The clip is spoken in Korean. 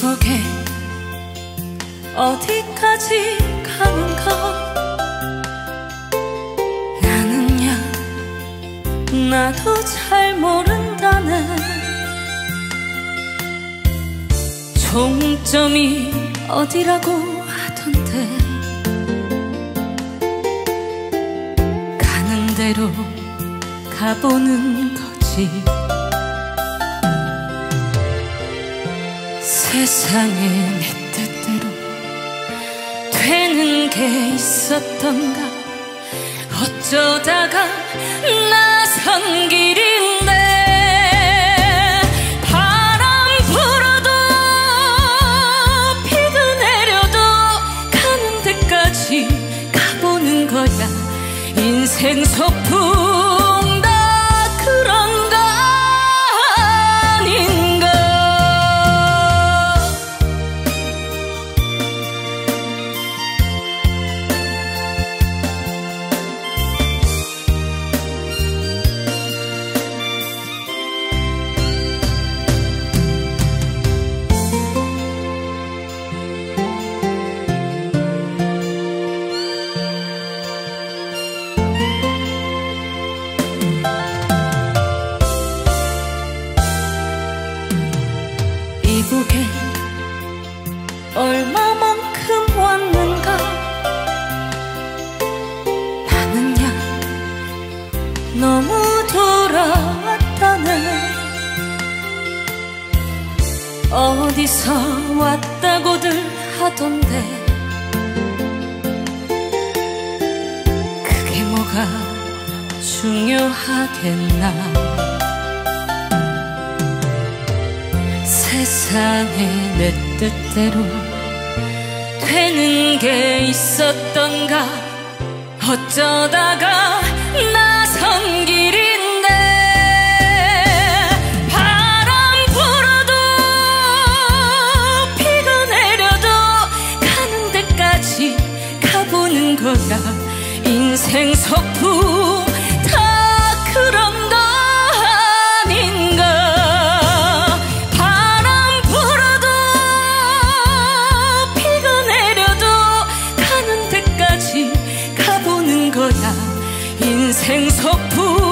행복해 어디까지 가는가 나는야 나도 잘 모른다네. 종점이 어디라고 하던데? 가는 대로 가보는 거지. 세상에 내 뜻대로 되는 게 있었던가? 어쩌다가 나선 길인데? 바람 불어도 비가 내려도 가는 데까지 가보는 거야. 인생 소풍 다 그런 이북에 얼마만큼 왔는가? 나는야 너무 돌아왔다네. 어디서 왔다고들 하던데? 그게 뭐가 중요하겠나? 세상에 내 뜻대로 되는 게 있었던가? 어쩌다가 나선 데까지 가보는 거야. 인생 소풍 생 소풍